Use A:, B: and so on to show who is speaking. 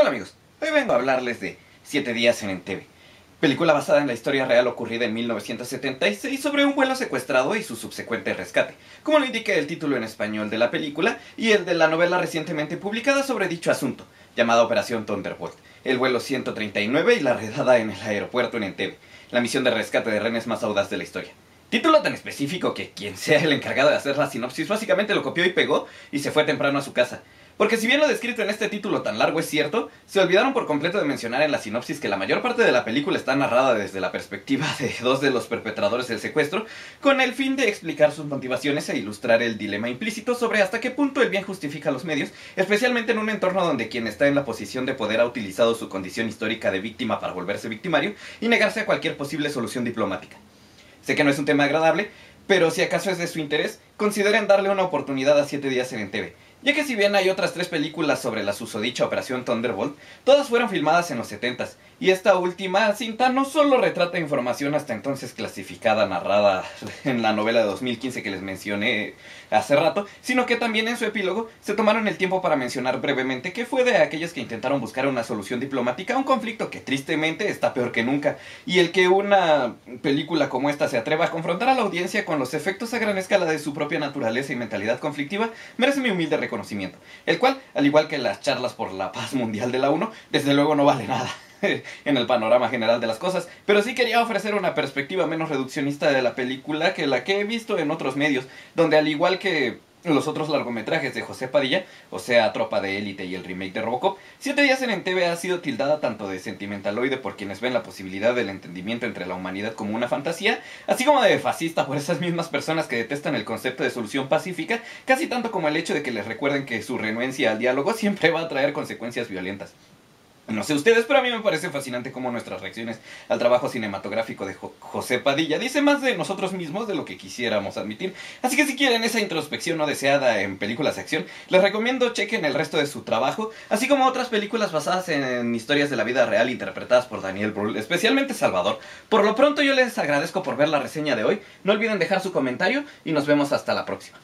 A: Hola amigos, hoy vengo a hablarles de Siete días en Entebbe, película basada en la historia real ocurrida en 1976 sobre un vuelo secuestrado y su subsecuente rescate, como lo indica el título en español de la película y el de la novela recientemente publicada sobre dicho asunto, llamada Operación Thunderbolt, el vuelo 139 y la redada en el aeropuerto en Entebbe, la misión de rescate de renes más audaz de la historia. Título tan específico que quien sea el encargado de hacer la sinopsis básicamente lo copió y pegó y se fue temprano a su casa, porque si bien lo descrito en este título tan largo es cierto, se olvidaron por completo de mencionar en la sinopsis que la mayor parte de la película está narrada desde la perspectiva de dos de los perpetradores del secuestro, con el fin de explicar sus motivaciones e ilustrar el dilema implícito sobre hasta qué punto el bien justifica los medios, especialmente en un entorno donde quien está en la posición de poder ha utilizado su condición histórica de víctima para volverse victimario y negarse a cualquier posible solución diplomática. Sé que no es un tema agradable, pero si acaso es de su interés, consideren darle una oportunidad a 7 días en TV ya que si bien hay otras tres películas sobre la susodicha Operación Thunderbolt, todas fueron filmadas en los 70s, y esta última cinta no solo retrata información hasta entonces clasificada, narrada en la novela de 2015 que les mencioné hace rato, sino que también en su epílogo se tomaron el tiempo para mencionar brevemente que fue de aquellos que intentaron buscar una solución diplomática a un conflicto que tristemente está peor que nunca, y el que una película como esta se atreva a confrontar a la audiencia con los efectos a gran escala de su propia naturaleza y mentalidad conflictiva merece mi humilde conocimiento, el cual, al igual que las charlas por la paz mundial de la UNO, desde luego no vale nada en el panorama general de las cosas, pero sí quería ofrecer una perspectiva menos reduccionista de la película que la que he visto en otros medios, donde al igual que los otros largometrajes de José Padilla, o sea, Tropa de Élite y el remake de Robocop, Siete días en TV ha sido tildada tanto de sentimentaloide por quienes ven la posibilidad del entendimiento entre la humanidad como una fantasía, así como de fascista por esas mismas personas que detestan el concepto de solución pacífica, casi tanto como el hecho de que les recuerden que su renuencia al diálogo siempre va a traer consecuencias violentas. No sé ustedes, pero a mí me parece fascinante cómo nuestras reacciones al trabajo cinematográfico de José Padilla dice más de nosotros mismos de lo que quisiéramos admitir. Así que si quieren esa introspección no deseada en películas de acción, les recomiendo chequen el resto de su trabajo, así como otras películas basadas en historias de la vida real interpretadas por Daniel Brühl, especialmente Salvador. Por lo pronto yo les agradezco por ver la reseña de hoy, no olviden dejar su comentario y nos vemos hasta la próxima.